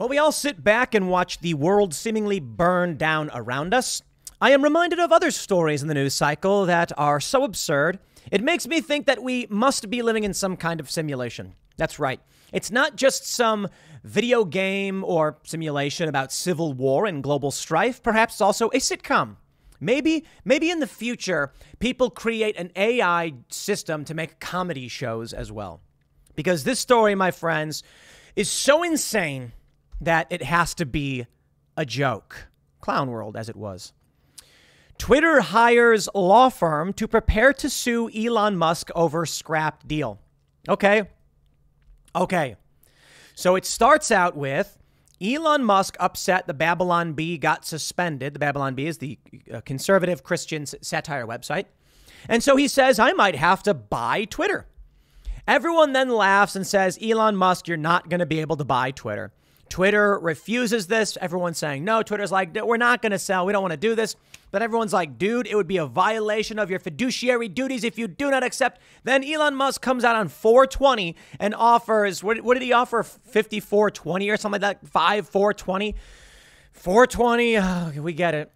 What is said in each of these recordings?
While we all sit back and watch the world seemingly burn down around us, I am reminded of other stories in the news cycle that are so absurd, it makes me think that we must be living in some kind of simulation. That's right. It's not just some video game or simulation about civil war and global strife, perhaps also a sitcom. Maybe, maybe in the future, people create an AI system to make comedy shows as well. Because this story, my friends, is so insane that it has to be a joke. Clown world, as it was. Twitter hires law firm to prepare to sue Elon Musk over scrapped deal. Okay. Okay. So it starts out with Elon Musk upset the Babylon Bee got suspended. The Babylon Bee is the uh, conservative Christian satire website. And so he says, I might have to buy Twitter. Everyone then laughs and says, Elon Musk, you're not going to be able to buy Twitter. Twitter refuses this. Everyone's saying, no. Twitter's like, we're not going to sell. We don't want to do this. But everyone's like, dude, it would be a violation of your fiduciary duties if you do not accept. Then Elon Musk comes out on 420 and offers, what, what did he offer? 5420 or something like that? 5, 420? 420, oh, we get it.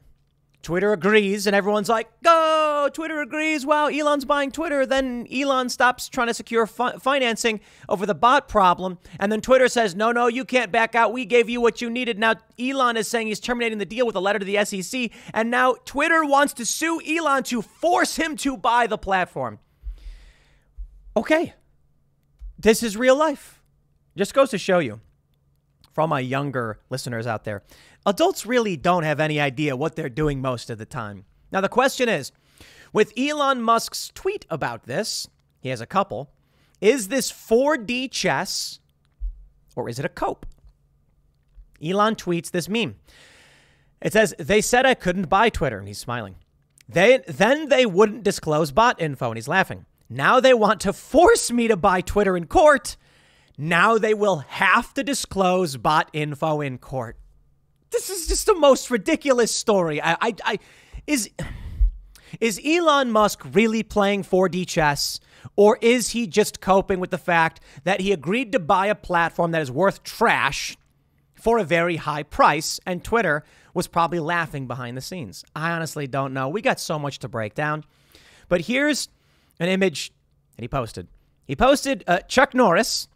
Twitter agrees, and everyone's like, go! Twitter agrees. Wow, Elon's buying Twitter. Then Elon stops trying to secure fi- financing over the bot problem. And then Twitter says, no, no, you can't back out. We gave you what you needed. Now Elon is saying he's terminating the deal with a letter to the SEC. And now Twitter wants to sue Elon to force him to buy the platform. Okay. This is real life. Just goes to show you, all my younger listeners out there, adults really don't have any idea what they're doing most of the time. Now, the question is with Elon Musk's tweet about this, he has a couple, is this 4D chess or is it a cope? Elon tweets this meme. It says, They said I couldn't buy Twitter, and he's smiling. They, then they wouldn't disclose bot info, and he's laughing. Now they want to force me to buy Twitter in court. Now they will have to disclose bot info in court this is just the most ridiculous story. I, I, I is is Elon Musk really playing 4D chess? Or is he just coping with the fact that he agreed to buy a platform that is worth trash for a very high price and Twitter was probably laughing behind the scenes? I honestly don't know. We got so much to break down. But here's an image that he posted. He posted uh, Chuck Norris.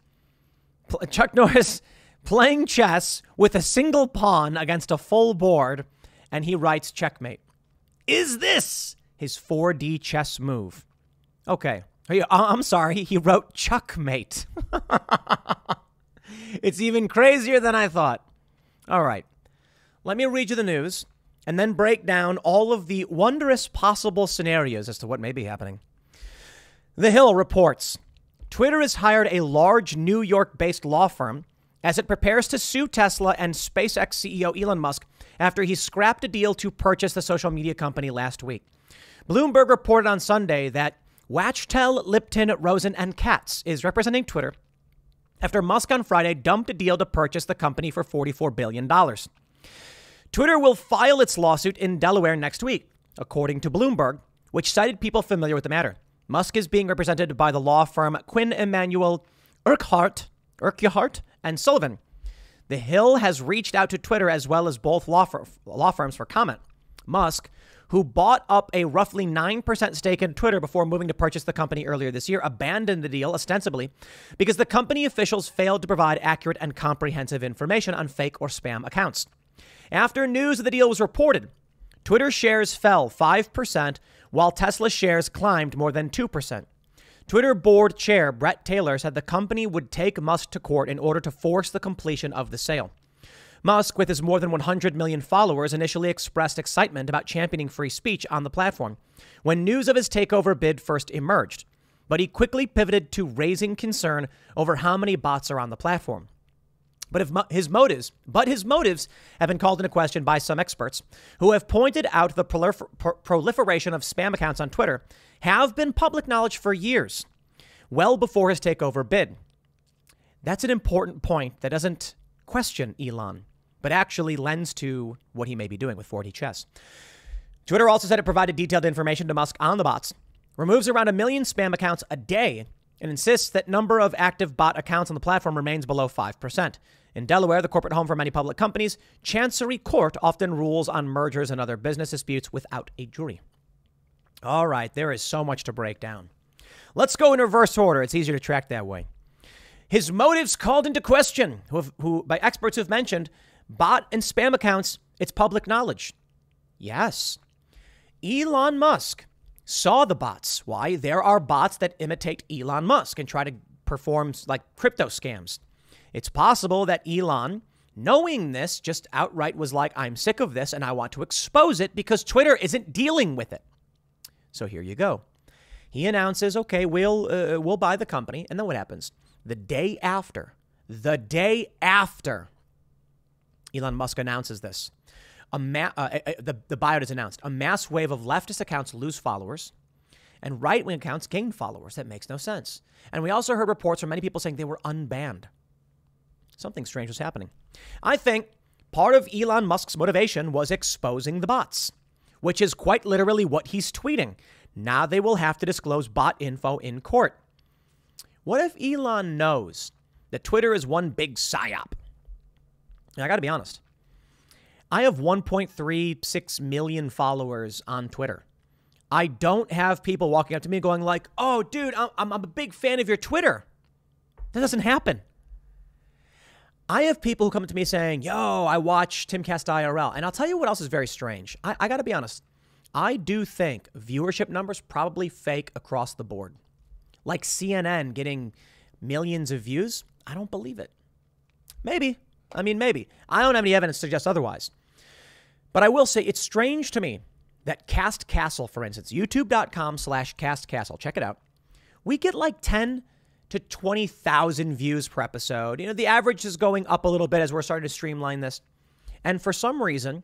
Chuck Norris playing chess with a single pawn against a full board, and he writes checkmate. Is this his 4D chess move? Okay. Uh, I'm sorry, he wrote chuckmate. it's even crazier than I thought. All right. Let me read you the news and then break down all of the wondrous possible scenarios as to what may be happening. The Hill reports Twitter has hired a large New York based law firm as it prepares to sue Tesla and SpaceX CEO Elon Musk after he scrapped a deal to purchase the social media company last week. Bloomberg reported on Sunday that Wachtell, Lipton, Rosen, and Katz is representing Twitter after Musk on Friday dumped a deal to purchase the company for $44 billion. Twitter will file its lawsuit in Delaware next week, according to Bloomberg, which cited people familiar with the matter. Musk is being represented by the law firm Quinn Emanuel Urquhart, Urquhart and Sullivan. The Hill has reached out to Twitter as well as both law, fir- law firms for comment. Musk, who bought up a roughly 9% stake in Twitter before moving to purchase the company earlier this year, abandoned the deal ostensibly because the company officials failed to provide accurate and comprehensive information on fake or spam accounts. After news of the deal was reported, Twitter shares fell 5%, while Tesla shares climbed more than 2%. Twitter board chair Bret Taylor said the company would take Musk to court in order to force the completion of the sale. Musk, with his more than 100 million followers, initially expressed excitement about championing free speech on the platform when news of his takeover bid first emerged. But he quickly pivoted to raising concern over how many bots are on the platform. But if his motives, but his motives have been called into question by some experts who have pointed out the prolifer- proliferation of spam accounts on Twitter have been public knowledge for years, well before his takeover bid. That's an important point that doesn't question Elon, but actually lends to what he may be doing with 4D chess. Twitter also said it provided detailed information to Musk on the bots, removes around a million spam accounts a day, and insists that number of active bot accounts on the platform remains below 5%. In Delaware, the corporate home for many public companies, Chancery Court often rules on mergers and other business disputes without a jury. All right, there is so much to break down. Let's go in reverse order. It's easier to track that way. His motives called into question, who, have, who by experts who've mentioned bot and spam accounts, it's public knowledge. Yes. Elon Musk saw the bots. Why? There are bots that imitate Elon Musk and try to perform like crypto scams. It's possible that Elon, knowing this, just outright was like, I'm sick of this and I want to expose it because Twitter isn't dealing with it. So here you go. He announces, okay, we'll, uh, we'll buy the company. And then what happens? The day after, the day after Elon Musk announces this, a ma- uh, uh, the, the buyout is announced. A mass wave of leftist accounts lose followers and right wing accounts gain followers. That makes no sense. And we also heard reports from many people saying they were unbanned. Something strange was happening. I think part of Elon Musk's motivation was exposing the bots, which is quite literally what he's tweeting. Now they will have to disclose bot info in court. What if Elon knows that Twitter is one big psyop? I got to be honest. I have 1.36 million followers on Twitter. I don't have people walking up to me going like, "Oh, dude, I'm, I'm a big fan of your Twitter." That doesn't happen. I have people who come to me saying, "Yo, I watch Timcast IRL," and I'll tell you what else is very strange. I, I got to be honest. I do think viewership numbers probably fake across the board. Like CNN getting millions of views, I don't believe it. Maybe. I mean, maybe. I don't have any evidence to suggest otherwise. But I will say it's strange to me that Cast Castle, for instance, youtube.com slash Cast Castle, check it out. We get like 10 to 20,000 views per episode. You know, the average is going up a little bit as we're starting to streamline this. And for some reason,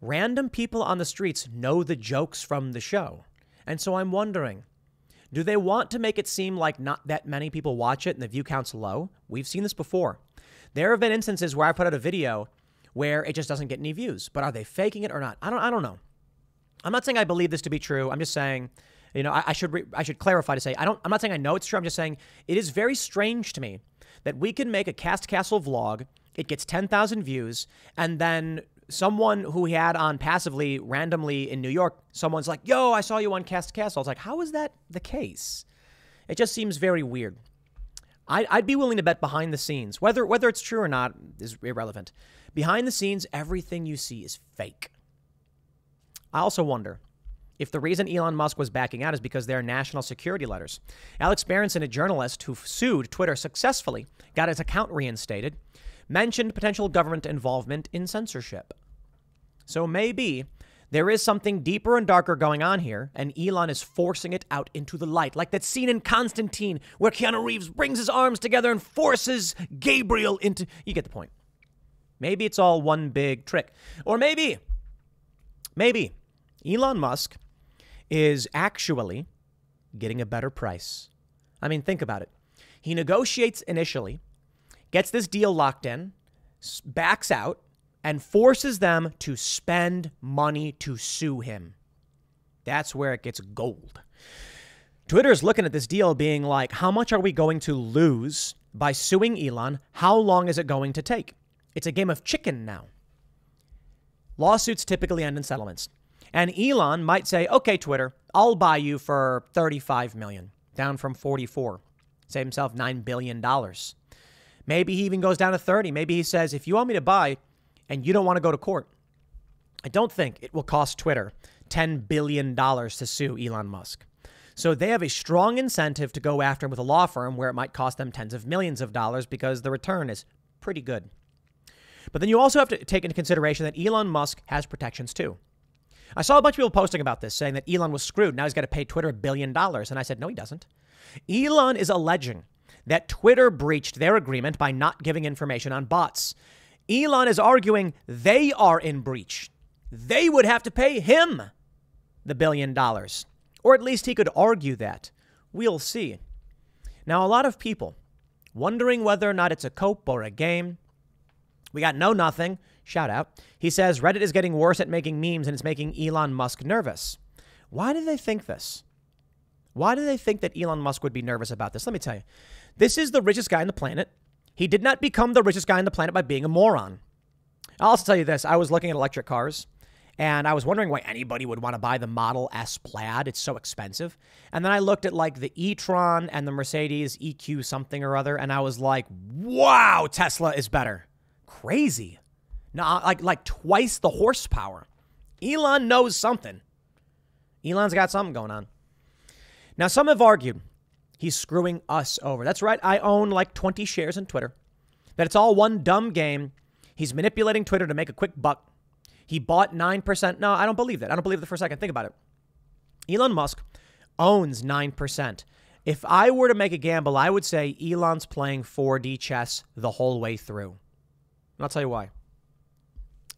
random people on the streets know the jokes from the show. And so I'm wondering, do they want to make it seem like not that many people watch it and the view count's low? We've seen this before. There have been instances where I put out a video where it just doesn't get any views. But are they faking it or not? I don't I don't know. I'm not saying I believe this to be true. I'm just saying, you know, I, I should re- I should clarify to say I don't. I'm not saying I know it's true. I'm just saying it is very strange to me that we can make a Cast Castle vlog. It gets 10,000 views, and then someone who he had on passively randomly in New York, someone's like, "Yo, I saw you on Cast Castle." I was like, "How is that the case?" It just seems very weird. I, I'd be willing to bet behind the scenes, whether whether it's true or not is irrelevant. Behind the scenes, everything you see is fake. I also wonder if the reason Elon Musk was backing out is because there are national security letters. Alex Berenson, a journalist who sued Twitter successfully, got his account reinstated, mentioned potential government involvement in censorship. So maybe there is something deeper and darker going on here, and Elon is forcing it out into the light, like that scene in Constantine where Keanu Reeves brings his arms together and forces Gabriel into. You get the point. Maybe it's all one big trick. Or maybe, maybe Elon Musk is actually getting a better price. I mean, think about it. He negotiates initially, gets this deal locked in, backs out, and forces them to spend money to sue him. That's where it gets gold. Twitter is looking at this deal being like, how much are we going to lose by suing Elon? How long is it going to take? It's a game of chicken now. Lawsuits typically end in settlements. And Elon might say, "Okay, Twitter, I'll buy you for 35 million, down from 44. Save himself 9 billion dollars. Maybe he even goes down to 30. Maybe he says, "If you want me to buy and you don't want to go to court, I don't think it will cost Twitter 10 billion dollars to sue Elon Musk." So they have a strong incentive to go after him with a law firm where it might cost them tens of millions of dollars because the return is pretty good. But then you also have to take into consideration that Elon Musk has protections too. I saw a bunch of people posting about this, saying that Elon was screwed. Now he's got to pay Twitter a billion dollars. And I said, no, he doesn't. Elon is alleging that Twitter breached their agreement by not giving information on bots. Elon is arguing they are in breach. They would have to pay him the billion dollars. Or at least he could argue that. We'll see. Now, a lot of people wondering whether or not it's a cope or a game. We got no nothing. Shout out. He says Reddit is getting worse at making memes and it's making Elon Musk nervous. Why do they think this? Why do they think that Elon Musk would be nervous about this? Let me tell you. This is the richest guy on the planet. He did not become the richest guy on the planet by being a moron. I'll also tell you this I was looking at electric cars and I was wondering why anybody would want to buy the Model S Plaid. It's so expensive. And then I looked at like the e Tron and the Mercedes EQ something or other, and I was like, wow, Tesla is better. Crazy. No, uh, like, like twice the horsepower. Elon knows something. Elon's got something going on. Now, some have argued he's screwing us over. That's right. I own like 20 shares in Twitter. That it's all one dumb game. He's manipulating Twitter to make a quick buck. He bought 9%. No, I don't believe that. I don't believe it for a second. Think about it. Elon Musk owns 9%. If I were to make a gamble, I would say Elon's playing 4D chess the whole way through. And I'll tell you why.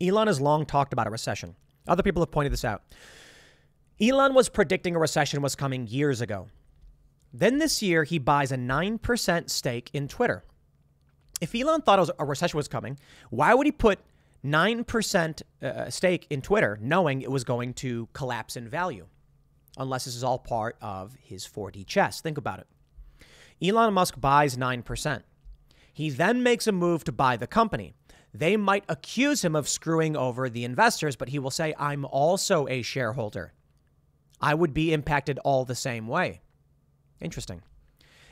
Elon has long talked about a recession. Other people have pointed this out. Elon was predicting a recession was coming years ago. Then this year, he buys a 9% stake in Twitter. If Elon thought a recession was coming, why would he put 9% uh, stake in Twitter, knowing it was going to collapse in value, unless this is all part of his 4D chess. Think about it. Elon Musk buys 9%. He then makes a move to buy the company. They might accuse him of screwing over the investors, but he will say, I'm also a shareholder. I would be impacted all the same way. Interesting.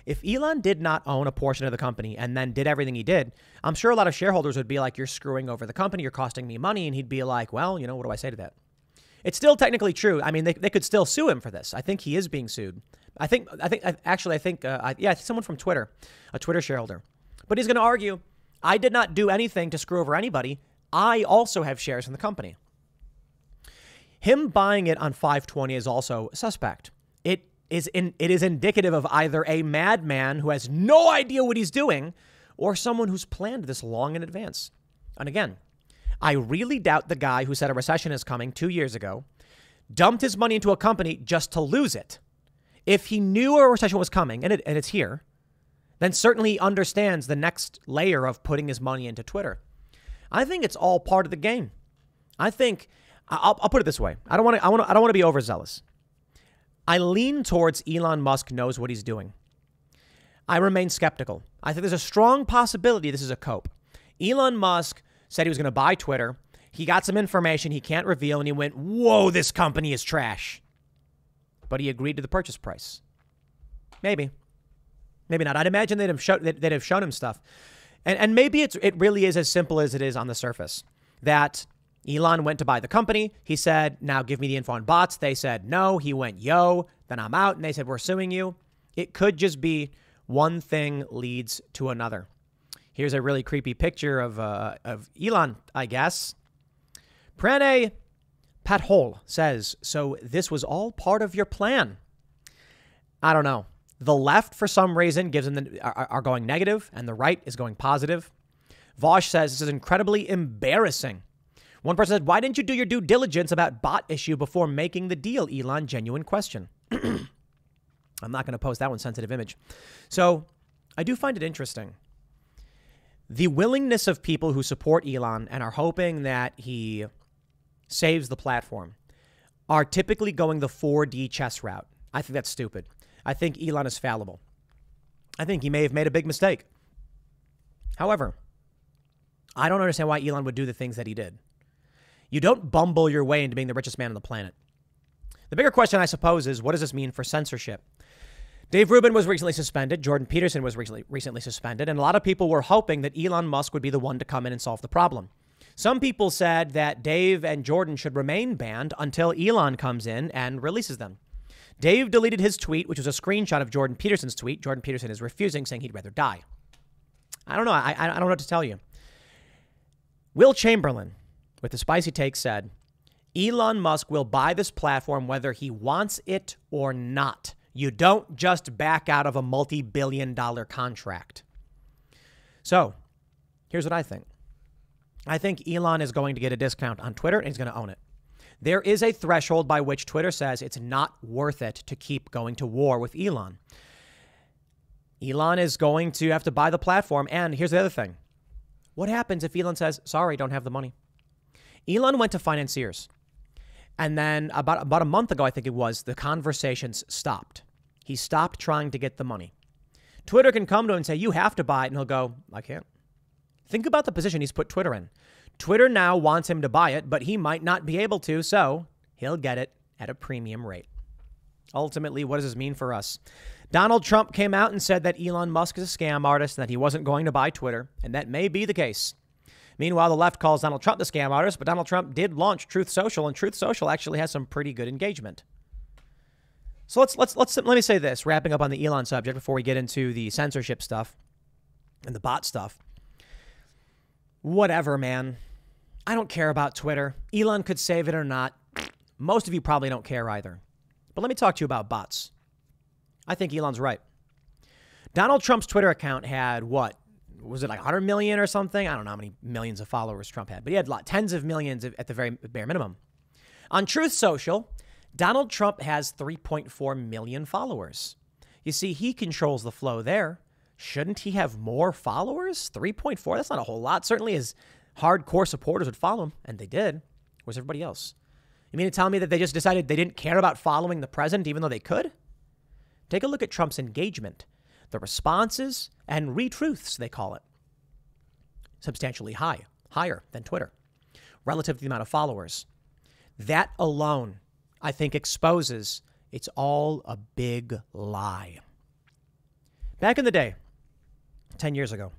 If Elon did not own a portion of the company and then did everything he did, I'm sure a lot of shareholders would be like, You're screwing over the company, you're costing me money. And he'd be like, Well, you know, what do I say to that? It's still technically true. I mean, they, they could still sue him for this. I think he is being sued. I think, I think, actually, I think, uh, I, yeah, someone from Twitter, a Twitter shareholder. But he's going to argue, I did not do anything to screw over anybody. I also have shares in the company. Him buying it on 520 is also suspect. It is in, it is indicative of either a madman who has no idea what he's doing or someone who's planned this long in advance. And again, I really doubt the guy who said a recession is coming two years ago dumped his money into a company just to lose it. If he knew a recession was coming and, it, and it's here, then certainly understands the next layer of putting his money into Twitter. I think it's all part of the game. I think I'll, I'll put it this way. I don't want to. I want. I don't want to be overzealous. I lean towards Elon Musk knows what he's doing. I remain skeptical. I think there's a strong possibility this is a cope. Elon Musk said he was going to buy Twitter. He got some information he can't reveal, and he went, Whoa, this company is trash. But he agreed to the purchase price. Maybe. Maybe not. I'd imagine they'd have, show, they'd have shown him stuff. And, and maybe it's, it really is as simple as it is on the surface that Elon went to buy the company. He said, Now give me the info on bots. They said, No. He went, Yo. Then I'm out. And they said, We're suing you. It could just be one thing leads to another. Here's a really creepy picture of, uh, of Elon, I guess. Pranay Pathole says, So this was all part of your plan. I don't know. The left, for some reason, gives them the, are, are going negative, and the right is going positive. Vaush says this is incredibly embarrassing. One person said, Why didn't you do your due diligence about bot issue before making the deal, Elon? Genuine question. I'm not going to post that one, sensitive image. So I do find it interesting. The willingness of people who support Elon and are hoping that he saves the platform are typically going the 4D chess route. I think that's stupid. I think Elon is fallible. I think he may have made a big mistake. However, I don't understand why Elon would do the things that he did. You don't bumble your way into being the richest man on the planet. The bigger question, I suppose, is what does this mean for censorship? Dave Rubin was recently suspended. Jordan Peterson was recently, recently suspended. And a lot of people were hoping that Elon Musk would be the one to come in and solve the problem. Some people said that Dave and Jordan should remain banned until Elon comes in and releases them. Dave deleted his tweet, which was a screenshot of Jordan Peterson's tweet. Jordan Peterson is refusing, saying he'd rather die. I don't know. I, I don't know what to tell you. Will Chamberlain, with the spicy take said, Elon Musk will buy this platform whether he wants it or not. You don't just back out of a multi billion dollar contract. So, here's what I think I think Elon is going to get a discount on Twitter and he's going to own it. There is a threshold by which Twitter says it's not worth it to keep going to war with Elon. Elon is going to have to buy the platform. And here's the other thing what happens if Elon says, sorry, don't have the money? Elon went to financiers. And then about, about a month ago, I think it was, the conversations stopped. He stopped trying to get the money. Twitter can come to him and say, You have to buy it. And he'll go, I can't. Think about the position he's put Twitter in. Twitter now wants him to buy it, but he might not be able to, so he'll get it at a premium rate. Ultimately, what does this mean for us? Donald Trump came out and said that Elon Musk is a scam artist and that he wasn't going to buy Twitter, and that may be the case. Meanwhile, the left calls Donald Trump the scam artist, but Donald Trump did launch Truth Social, and Truth Social actually has some pretty good engagement. So let's let's let's let me say this, wrapping up on the Elon subject before we get into the censorship stuff and the bot stuff. Whatever, man. I don't care about Twitter. Elon could save it or not. Most of you probably don't care either. But let me talk to you about bots. I think Elon's right. Donald Trump's Twitter account had what? Was it like 100 million or something? I don't know how many millions of followers Trump had, but he had lot, tens of millions at the very bare minimum. On Truth Social, Donald Trump has 3.4 million followers. You see, he controls the flow there. Shouldn't he have more followers? 3.4? That's not a whole lot. Certainly his hardcore supporters would follow him, and they did. Where's everybody else? You mean to tell me that they just decided they didn't care about following the president even though they could? Take a look at Trump's engagement, the responses and retruths, they call it. Substantially high, higher than Twitter, relative to the amount of followers. That alone, I think, exposes it's all a big lie. Back in the day, 10 years ago,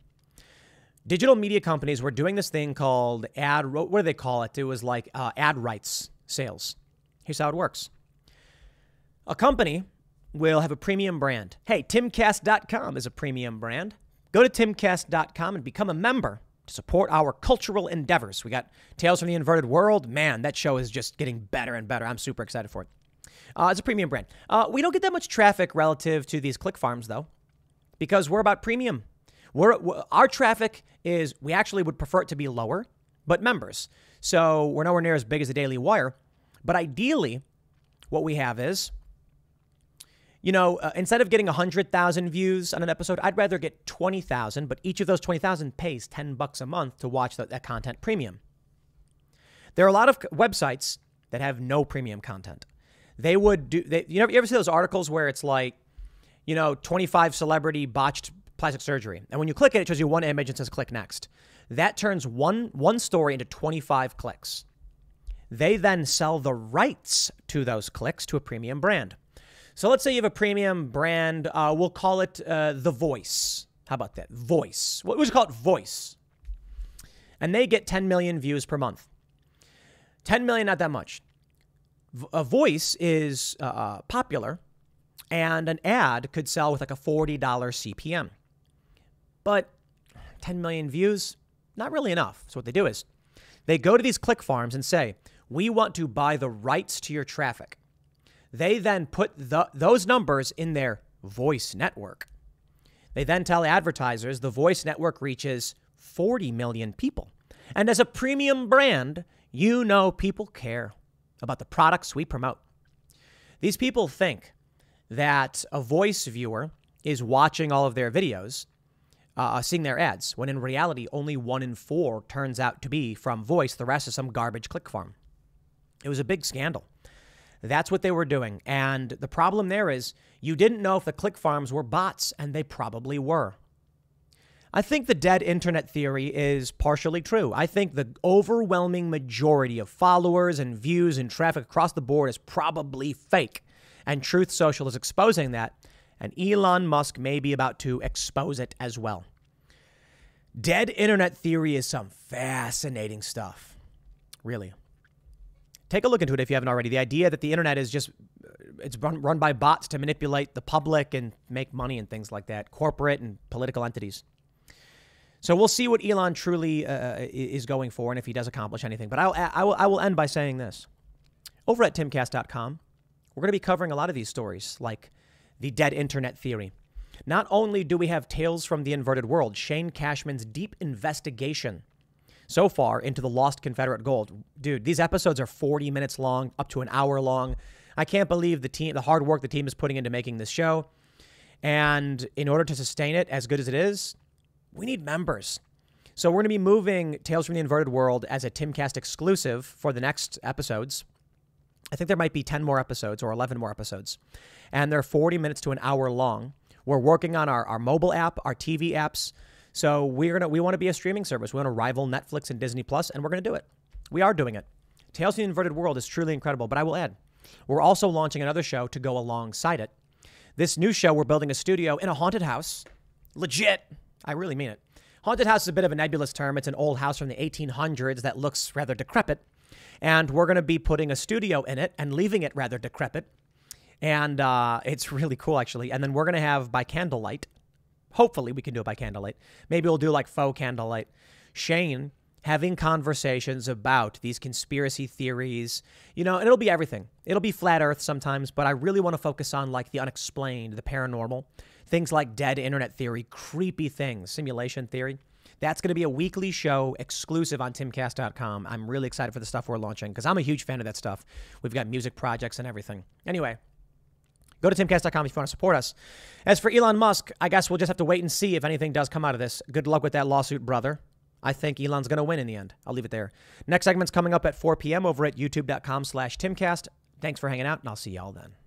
digital media companies were doing this thing called ad, what do they call it? It was like uh, ad rights sales. Here's how it works a company will have a premium brand. Hey, timcast.com is a premium brand. Go to timcast.com and become a member to support our cultural endeavors. We got Tales from the Inverted World. Man, that show is just getting better and better. I'm super excited for it. Uh, it's a premium brand. Uh, we don't get that much traffic relative to these click farms, though, because we're about premium. We're, our traffic is, we actually would prefer it to be lower, but members. So we're nowhere near as big as the Daily Wire. But ideally, what we have is you know, uh, instead of getting 100,000 views on an episode, I'd rather get 20,000, but each of those 20,000 pays 10 bucks a month to watch the, that content premium. There are a lot of websites that have no premium content. They would do, they, you, know, you ever see those articles where it's like, you know, 25 celebrity botched plastic surgery. And when you click it, it shows you one image and says click next. That turns one, one story into 25 clicks. They then sell the rights to those clicks to a premium brand. So let's say you have a premium brand. Uh, we'll call it uh, The Voice. How about that? Voice. What call it? Voice. And they get 10 million views per month. 10 million, not that much. A voice is uh, uh popular, and an ad could sell with like a $40 CPM. But 10 million views, not really enough. So what they do is they go to these click farms and say, We want to buy the rights to your traffic. They then put the, those numbers in their voice network. They then tell advertisers the voice network reaches 40 million people. And as a premium brand, you know people care about the products we promote. These people think that a voice viewer is watching all of their videos, uh, seeing their ads, when in reality, only one in four turns out to be from voice. The rest is some garbage click farm. It was a big scandal. That's what they were doing. And the problem there is you didn't know if the click farms were bots, and they probably were. I think the dead internet theory is partially true. I think the overwhelming majority of followers and views and traffic across the board is probably fake. And Truth Social is exposing that. And Elon Musk may be about to expose it as well. Dead internet theory is some fascinating stuff. Really take a look into it if you haven't already. The idea that the internet is just it's run, run by bots to manipulate the public and make money and things like that, corporate and political entities. So we'll see what Elon truly uh, is going for and if he does accomplish anything. But I'll, I, will, I will end by saying this. Over at timcast.com, we're going to be covering a lot of these stories, like the dead internet theory. Not only do we have Tales from the Inverted World, Shane Cashman's deep investigation so far into the lost Confederate gold. Dude, these episodes are 40 minutes long, up to an hour long. I can't believe the team, the hard work the team is putting into making this show. And in order to sustain it as good as it is, we need members. So we're going to be moving Tales from the Inverted World as a Timcast exclusive for the next episodes. I think there might be 10 more episodes or 11 more episodes. And they're 40 minutes to an hour long. We're working on our, our mobile app, our TV apps. So we're gonna we want to be a streaming service. We want to rival Netflix and Disney Plus, and we're gonna do it. We are doing it. Tales from the Inverted World is truly incredible, but I will add, we're also launching another show to go alongside it. This new show, we're building a studio in a haunted house. Legit. I really mean it. Haunted house is a bit of a nebulous term. It's an old house from the 1800s that looks rather decrepit. And we're going to be putting a studio in it and leaving it rather decrepit. And uh, it's really cool, actually. And then we're going to have by candlelight, hopefully we can do it by candlelight. Maybe we'll do like faux candlelight. Shane having conversations about these conspiracy theories, you know, and it'll be everything. It'll be flat earth sometimes, but I really want to focus on like the unexplained, the paranormal, things like dead internet theory, creepy things, simulation theory. That's going to be a weekly show exclusive on timcast.com. I'm really excited for the stuff we're launching because I'm a huge fan of that stuff. We've got music projects and everything. Anyway, Go to timcast.com if you want to support us. As for Elon Musk, I guess we'll just have to wait and see if anything does come out of this. Good luck with that lawsuit, brother. I think Elon's going to win in the end. I'll leave it there. Next segment's coming up at 4 p.m. over at youtube.com slash timcast. Thanks for hanging out, and I'll see y'all then.